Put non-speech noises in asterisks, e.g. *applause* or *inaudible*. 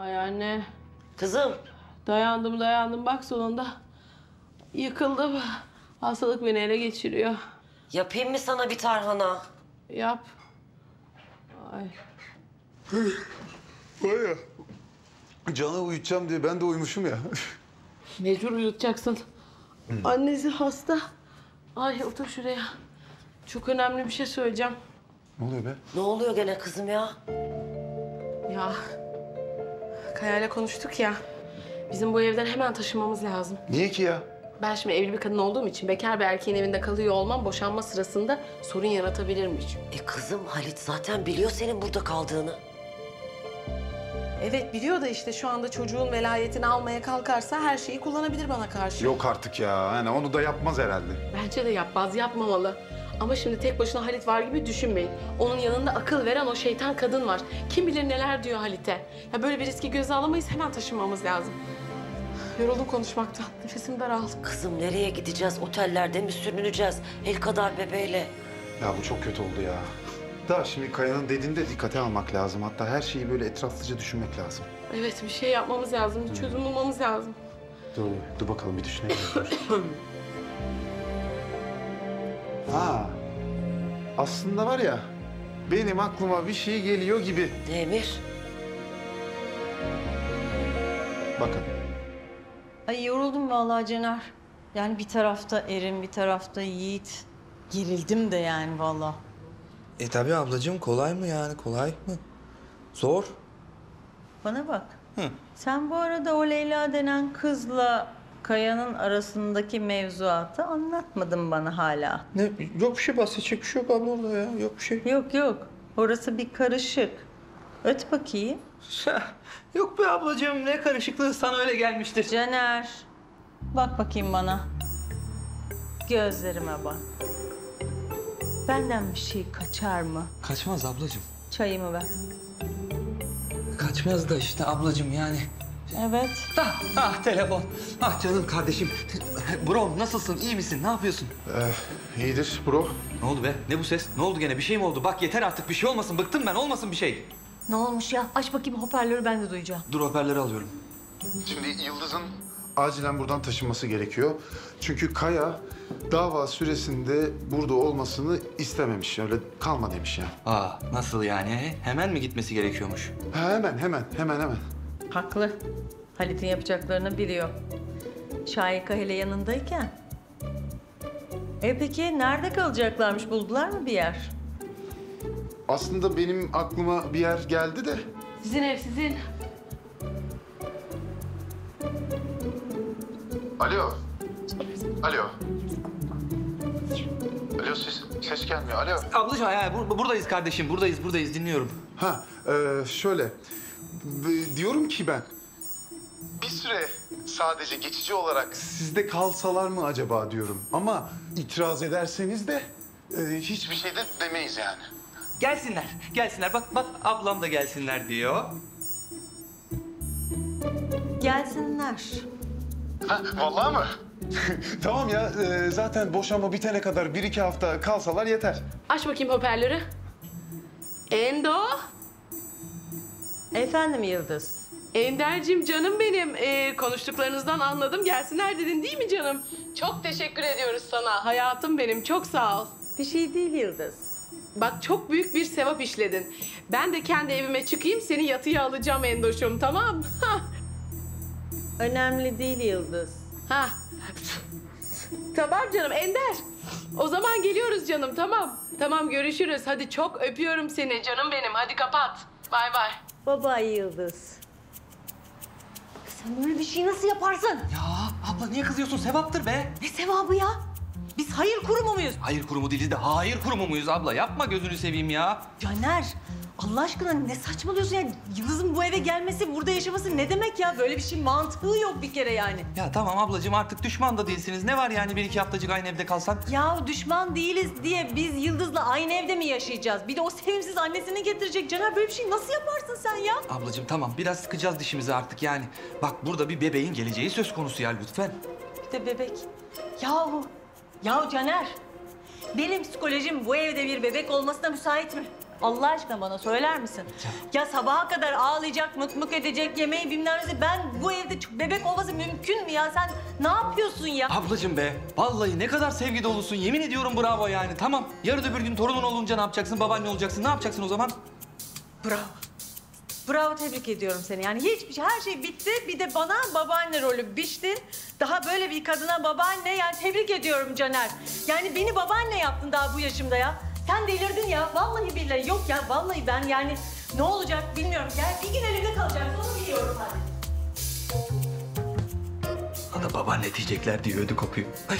Ay anne. Kızım. Dayandım dayandım bak sonunda. Yıkıldım. Hastalık beni ele geçiriyor. Yapayım mı sana bir tarhana? Yap. Ay. Var ya. Can'a uyutacağım diye ben de uyumuşum ya. *laughs* Mecbur uyutacaksın. Annesi hasta. Ay otur şuraya. Çok önemli bir şey söyleyeceğim. ne oluyor be? Ne oluyor gene kızım ya? Ya Kaya'yla konuştuk ya. Bizim bu evden hemen taşınmamız lazım. Niye ki ya? Ben şimdi evli bir kadın olduğum için bekar bir erkeğin evinde kalıyor olmam boşanma sırasında sorun yaratabilirmiş. E kızım Halit zaten biliyor senin burada kaldığını. Evet biliyor da işte şu anda çocuğun velayetini almaya kalkarsa her şeyi kullanabilir bana karşı. Yok artık ya. Yani onu da yapmaz herhalde. Bence de yapmaz, yapmamalı. Ama şimdi tek başına Halit var gibi düşünmeyin. Onun yanında akıl veren o şeytan kadın var. Kim bilir neler diyor Halit'e. Ya böyle bir riski göze alamayız, hemen taşınmamız lazım. Yoruldum konuşmaktan. *laughs* Nefesim daraldı. Kızım nereye gideceğiz? Otellerde mi sürüneceğiz? El kadar bebeğle. Ya bu çok kötü oldu ya. Da şimdi Kaya'nın dediğini de dikkate almak lazım. Hatta her şeyi böyle etraflıca düşünmek lazım. Evet bir şey yapmamız lazım, bir çözüm bulmamız lazım. Dur, dur bakalım bir düşünelim. *laughs* ha, aslında var ya, benim aklıma bir şey geliyor gibi. Demir. Bakın. Ay yoruldum vallahi Cener. Yani bir tarafta Erin, bir tarafta Yiğit. Gerildim de yani vallahi. E tabi ablacığım kolay mı yani kolay mı? Zor. Bana bak. Hı. Sen bu arada o Leyla denen kızla Kaya'nın arasındaki mevzuatı anlatmadın bana hala. Ne yok bir şey bahsedecek bir şey yok abla orada ya yok bir şey. Yok yok. Orası bir karışık. Öt bakayım. *laughs* yok be ablacığım ne karışıklığı sana öyle gelmiştir. Caner. Bak bakayım bana. Gözlerime bak. Benden bir şey kaçar mı? Kaçmaz ablacığım. Çayımı ver. Kaçmaz da işte ablacığım yani. Evet. Ah, ah telefon. Ah canım kardeşim. Bro nasılsın iyi misin ne yapıyorsun? Ee, iyidir bro. Ne oldu be ne bu ses? Ne oldu gene bir şey mi oldu? Bak yeter artık bir şey olmasın bıktım ben olmasın bir şey. Ne olmuş ya? Aç bakayım hoparlörü ben de duyacağım. Dur hoparlörü alıyorum. Şimdi Yıldız'ın acilen buradan taşınması gerekiyor. Çünkü Kaya dava süresinde burada olmasını istememiş. Öyle kalma demiş yani. Aa nasıl yani? Hemen mi gitmesi gerekiyormuş? Ha, hemen hemen hemen hemen. Haklı. Halit'in yapacaklarını biliyor. Şahika hele yanındayken. E peki nerede kalacaklarmış? Buldular mı bir yer? Aslında benim aklıma bir yer geldi de Sizin ev sizin. Alo. Alo. Alo ses, ses gelmiyor. Alo. Ablacığım ya, bur- buradayız kardeşim buradayız buradayız dinliyorum. Ha e, şöyle. Diyorum ki ben. Bir süre sadece geçici olarak sizde kalsalar mı acaba diyorum. Ama itiraz ederseniz de e, hiçbir şey de demeyiz yani. Gelsinler, gelsinler. Bak bak ablam da gelsinler diyor. Gelsinler. Ha, vallahi mı? *laughs* tamam ya e, zaten boşanma bitene kadar bir iki hafta kalsalar yeter. Aç bakayım hoparlörü. Endo. Efendim Yıldız. Ender'cim canım benim. Ee, konuştuklarınızdan anladım. Gelsinler dedin değil mi canım? Çok teşekkür ediyoruz sana. Hayatım benim. Çok sağ ol. Bir şey değil Yıldız. Bak çok büyük bir sevap işledin. Ben de kendi evime çıkayım seni yatıya alacağım Endoş'um tamam? *laughs* Önemli değil Yıldız. ha. tamam canım Ender. O zaman geliyoruz canım tamam. Tamam görüşürüz. Hadi çok öpüyorum seni canım benim. Hadi kapat. Bay bay. Baba Yıldız. Sen böyle bir şey nasıl yaparsın? Ya abla niye kızıyorsun? Sevaptır be. Ne sevabı ya? Biz hayır kurumu muyuz? Hayır kurumu değiliz de hayır kurumu muyuz abla? Yapma gözünü seveyim ya. Caner, Allah aşkına ne saçmalıyorsun ya? Yıldız'ın bu eve gelmesi, burada yaşaması ne demek ya? Böyle bir şey mantığı yok bir kere yani. Ya tamam ablacığım artık düşman da değilsiniz. Ne var yani bir iki haftacık aynı evde kalsan? Ya düşman değiliz diye biz Yıldız'la aynı evde mi yaşayacağız? Bir de o sevimsiz annesini getirecek. Caner böyle bir şey nasıl yaparsın sen ya? Ablacığım tamam biraz sıkacağız dişimizi artık yani. Bak burada bir bebeğin geleceği söz konusu ya lütfen. Bir de bebek. Yahu, yahu Caner. Benim psikolojim bu evde bir bebek olmasına müsait mi? Allah aşkına bana söyler misin? Ya sabaha kadar ağlayacak, mık mık edecek, yemeği bilmem. Ben bu evde bebek olması mümkün mü ya? Sen ne yapıyorsun ya? Ablacığım be, vallahi ne kadar sevgi dolusun. Yemin ediyorum bravo yani. Tamam, yarın öbür gün torunun olunca ne yapacaksın? Babaanne olacaksın. Ne yapacaksın o zaman? Bravo. Bravo tebrik ediyorum seni. Yani hiçbir şey, her şey bitti. Bir de bana babaanne rolü biçtin. Daha böyle bir kadına babaanne yani tebrik ediyorum Caner. Yani beni babaanne yaptın daha bu yaşımda ya. Sen delirdin ya. Vallahi billahi yok ya. Vallahi ben yani ne olacak bilmiyorum. Yani bir gün elimde kalacak. Onu biliyorum hani. Bana babaanne diyecekler diye ödü kopuyor. Ay.